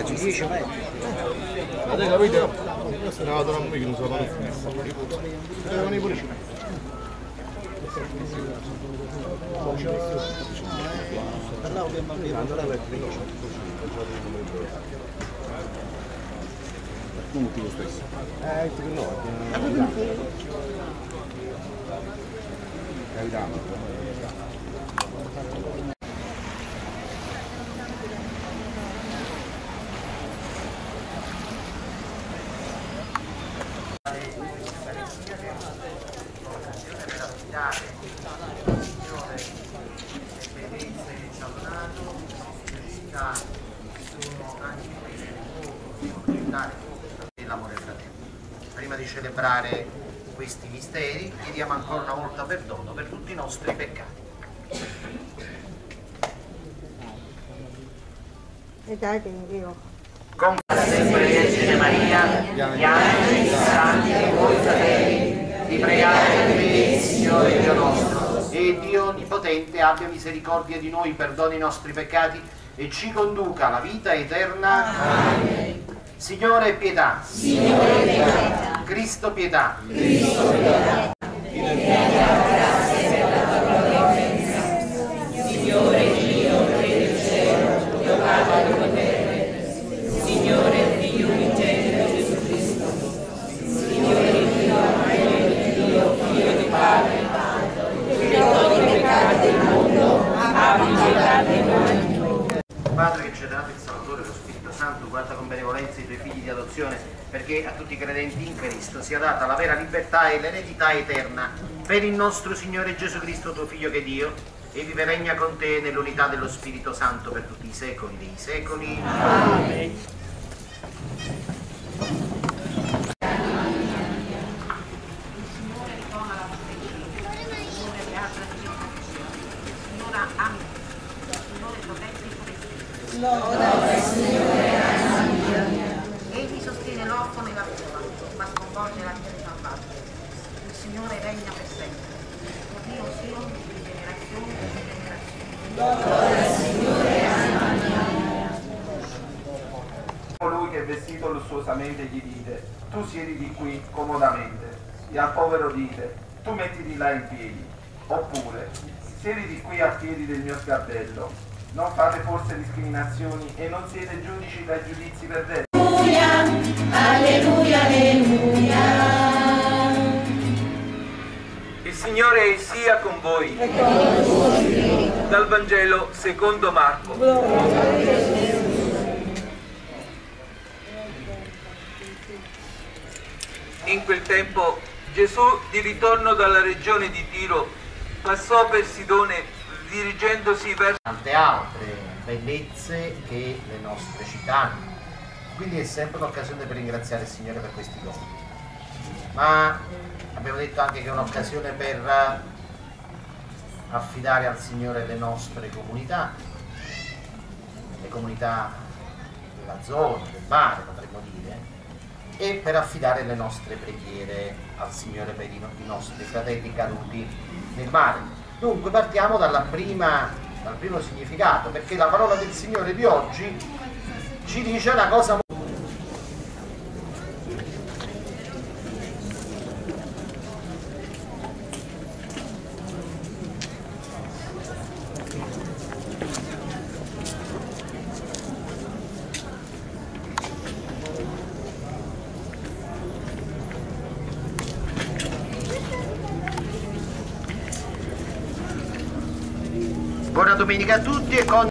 ragazzi, 10 metri. Avete capito? Questo ne vado a noi che non so fare Devono i pure Per là dobbiamo aprire, allora per Comunque lo stesso. Eh, che no. Capitano. Prima di celebrare questi misteri chiediamo ancora una volta perdono per tutti i nostri peccati. E dai che io. Con sempre Vergine Maria, gli angeli, i santi e voi fratelli, vi pregate per Dio nostro, e Dio Onnipotente abbia misericordia di noi, perdoni i nostri peccati e ci conduca alla vita eterna. Amen. Signore pietà. Signore pietà. Cristo pietà. Cristo pietà Dio, Re del cielo, Dio Padre di potere, Signore Figlio unigenito Gesù Cristo, Signore Dio, Re Dio, Figlio di Padre, che togli i peccati del mondo, abbi pietà di noi. Padre che ci ha dato il Salvatore, lo Spirito Santo, guarda con benevolenza i tuoi figli di adozione, perché a tutti i credenti in Cristo sia data la vera libertà e l'eredità eterna. Per il nostro Signore Gesù Cristo, tuo Figlio che è Dio, e vive regna con te nell'unità dello Spirito Santo per tutti i secoli dei secoli. Amen. Egli sostiene l'orfano e la vedova, ma sconvolge la vita dei malvagi. Il Signore regna per sempre. Dio sia di generazione in generazione. Colui che vestito lussuosamente gli dite, tu siediti qui comodamente, e al povero dite, tu mettiti là in piedi, oppure, siediti qui a piedi del mio scardello. Non fate forse discriminazioni e non siete giudici dai giudizi perversi. Il Signore sia con voi. Dal Vangelo secondo Marco. In quel tempo Gesù, di ritorno dalla regione di Tiro, passò per Sidone dirigendosi verso tante altre bellezze che le nostre città hanno. Quindi è sempre un'occasione per ringraziare il Signore per questi doni. Ma abbiamo detto anche che è un'occasione per affidare al Signore le nostre comunità, le comunità della zona, del mare potremmo dire, e per affidare le nostre preghiere al Signore per i, no- i nostri fratelli caduti nel mare. Dunque partiamo prima, dal primo significato, perché la parola del Signore di oggi ci dice una cosa molto Buona domenica a tutti e con